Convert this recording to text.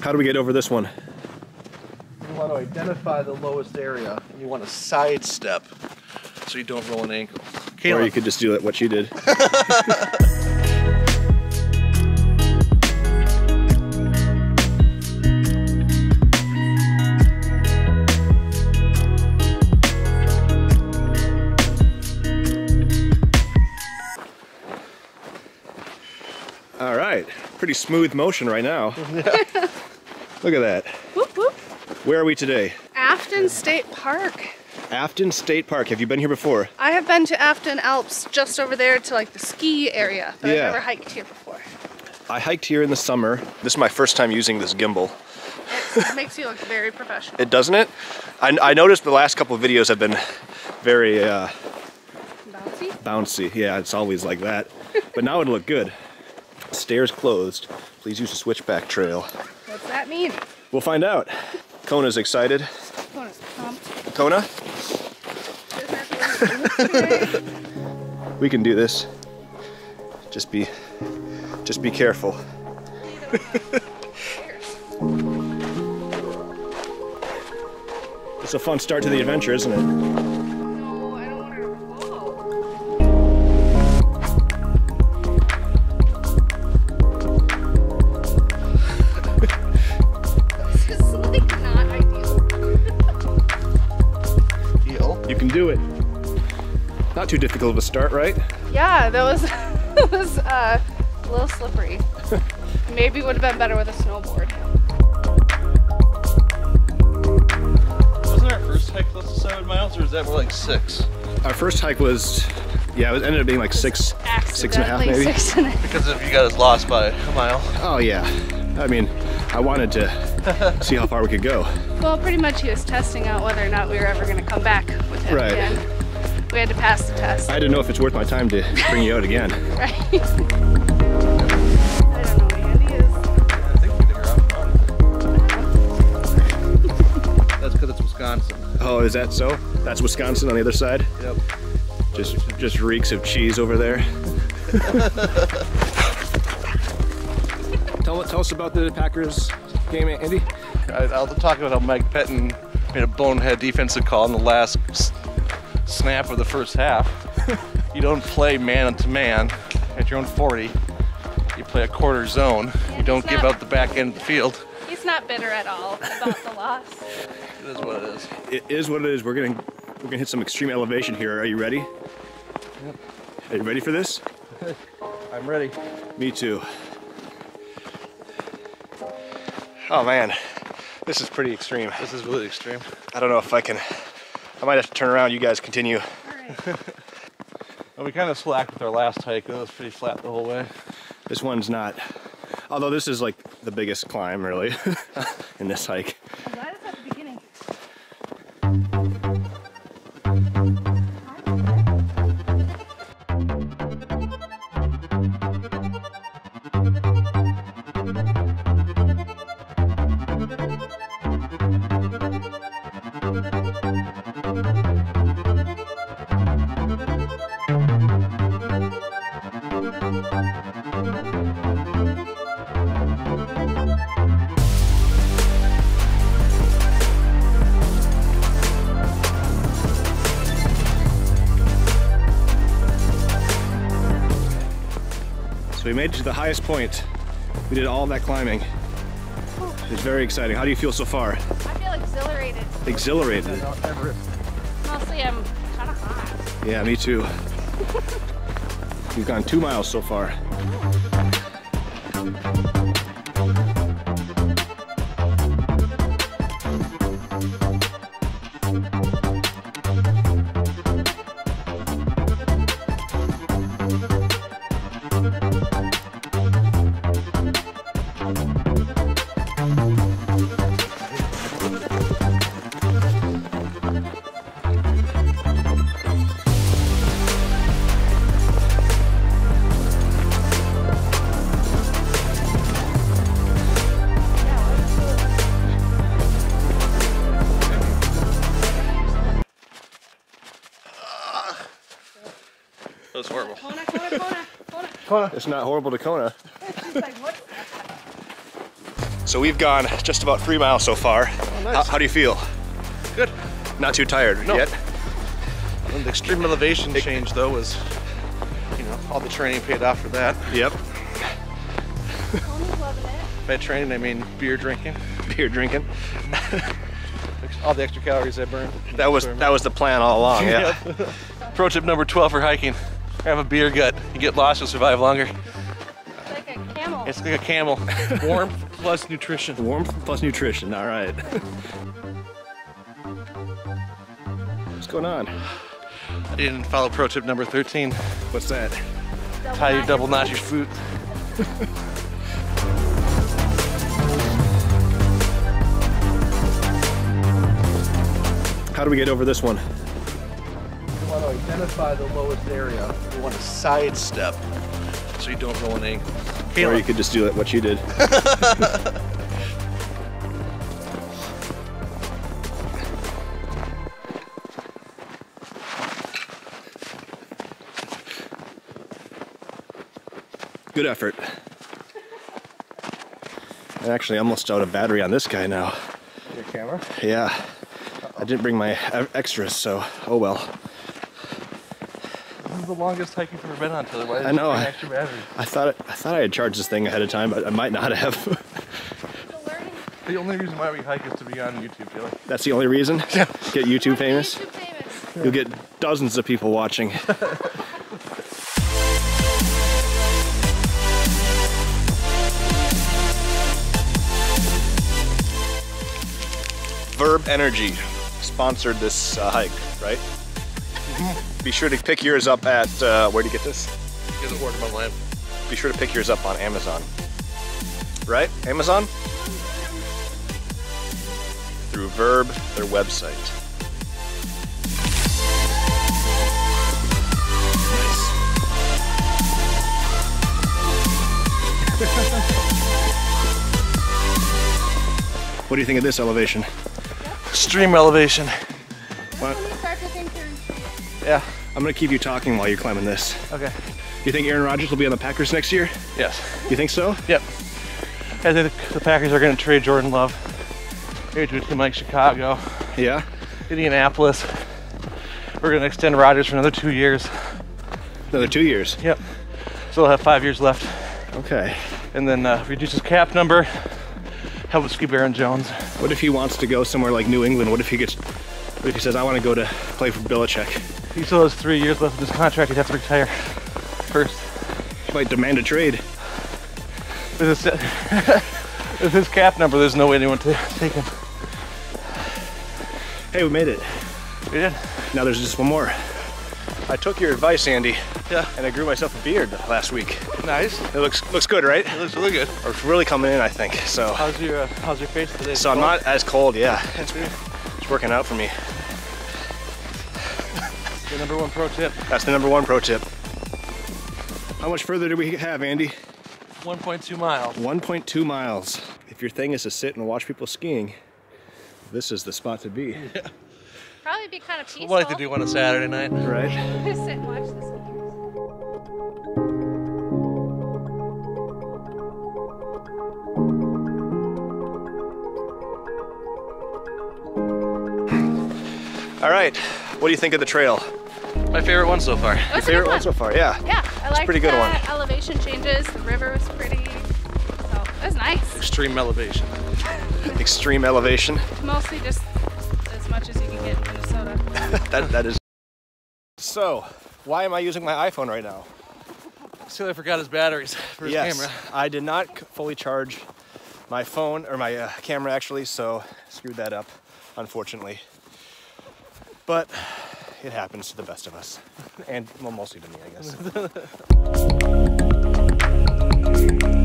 How do we get over this one? You want to identify the lowest area. and You want to sidestep so you don't roll an ankle. Or you could just do it what you did. All right, pretty smooth motion right now. Look at that. Whoop, whoop. Where are we today? Afton State Park. Afton State Park. Have you been here before? I have been to Afton Alps just over there to like the ski area, but Yeah. I've never hiked here before. I hiked here in the summer. This is my first time using this gimbal. It makes you look very professional. It doesn't it? I, I noticed the last couple of videos have been very uh, Bouncy. bouncy. Yeah, it's always like that. But now it'll look good. Stairs closed. Please use the switchback trail. That mean? We'll find out. Kona's excited. Kona's pumped. Kona, Isn't that the way we can do this. Just be, just be careful. It's a fun start to the adventure, isn't it? Can do it. Not too difficult of a start, right? Yeah, that was that was uh, a little slippery. Maybe would have been better with a snowboard. Wasn't our first hike close to seven miles, or is that more like six? Our first hike was, yeah, it ended up being like six, six and a half maybe. Six and Because if you got us lost by a mile. Oh yeah. I mean, I wanted to see how far we could go. Well, pretty much he was testing out whether or not we were ever going to come back with him Right. again. We had to pass the test, I didn't know if it's worth my time to bring you out again. right? I don't know. Andy is. I think we did her That's because it's Wisconsin. Oh, is that so? That's Wisconsin on the other side. Yep. Just, just reeks of cheese over there. tell, tell us about the Packers game, Andy. I, I'll talk about how Mike Pettine made a bonehead defensive call in the last s- snap of the first half. you don't play man to man at your own 40. You play a quarter zone. You don't give not- up the back end of the field. He's not bitter at all about the loss. It is what it is. It is what it is. We're gonna, we're gonna hit some extreme elevation here. Are you ready? Are you ready for this? I'm ready. Me too. Oh man, this is pretty extreme. This is really extreme. I don't know if I can. I might have to turn around. You guys continue. All right. Well, we kind of slacked with our last hike. It was pretty flat the whole way. This one's not. Although this is like the biggest climb, really, in this hike. So we made it to the highest point. We did all that climbing. It's very exciting. How do you feel so far? I feel exhilarated. Exhilarated. Mostly, I'm kind of hot. Yeah, me too. We've gone two miles so far. That was horrible. Kona, Kona, Kona, Kona. It's not horrible to Kona. Like, So we've gone just about three miles so far. Oh, nice. How, how do you feel? Good. Not too tired No. yet? And the extreme elevation change though was, you know, all the training paid off for that. Yep. Tony's loving it. By training, I mean beer drinking. Beer drinking. All the extra calories I burned. That was that was the plan all along. Yeah. Pro tip number 12 for hiking. Have a beer gut. You get lost, you'll survive longer. It's like a camel. It's like a camel. Warmth plus nutrition. Warmth plus nutrition. All right. What's going on? I didn't follow pro tip number 13. What's that? How you double knot your foot. How do we get over this one? You identify the lowest area. You want to sidestep so you don't roll an angle. Or you could just do it what you did. Good effort. I'm actually almost out of battery on this guy now. Your camera? Yeah. I didn't bring my extras, so oh well. This is the longest hike you've ever been on, Taylor. Why did I know, I- extra batteries? I thought I thought I had charged this thing ahead of time, but I might not have. The only reason why we hike is to be on YouTube, Taylor. That's the only reason. Yeah. Get YouTube famous. YouTube famous. You'll get dozens of people watching. Verb Energy sponsored this uh, hike, right? Be sure to pick yours up at, uh, where do you get this? Get it ordered online. Be sure to pick yours up on Amazon. Right? Amazon? Through Verb, their website. What do you think of this elevation? Extreme elevation. What? Yeah. I'm gonna keep you talking while you're climbing this. Okay. You think Aaron Rodgers will be on the Packers next year? Yes. You think so? Yep. I think the Packers are going to trade Jordan Love. Maybe to like Chicago, Yeah. Indianapolis. We're going to extend Rodgers for another two years. Another two years. Yep. So he'll have five years left. Okay. And then uh, reduce his cap number. Help us keep Aaron Jones. What if he wants to go somewhere like New England? What if he gets? What if he says, "I want to go to play for Belichick"? He still has three years left of his contract. He'd have to retire first. He might demand a trade. With his, with his cap number, there's no way anyone to take him. Hey, we made it. We did. Now there's just one more. I took your advice, Andy, Yeah. and I grew myself a beard last week. Nice. It looks looks good, right? It looks really good. Or it's really coming in, I think. So, How's your uh, How's your face today? so I'm not as cold. Yeah, That's good. it's working out for me. Your number one pro tip: That's the number one pro tip. How much further do we have, Andy? 1.2 miles. 1.2 miles. If your thing is to sit and watch people skiing, this is the spot to be, probably be kind of peaceful. What I like to do on a Saturday night. right? Sit and watch the skiers. All right. What do you think of the trail? My favorite one so far. That Your was a good favorite one so far? Yeah. Yeah, I like pretty good the one. elevation changes. The river was pretty. So it was nice. Extreme elevation. Extreme elevation. Mostly just as much as you can get in Minnesota. That that is. So, why am I using my iPhone right now? Taylor forgot his batteries for his yes, camera. I did not fully charge my phone or my uh, camera actually, so screwed that up, unfortunately. But it happens to the best of us, and well, mostly to me, I guess.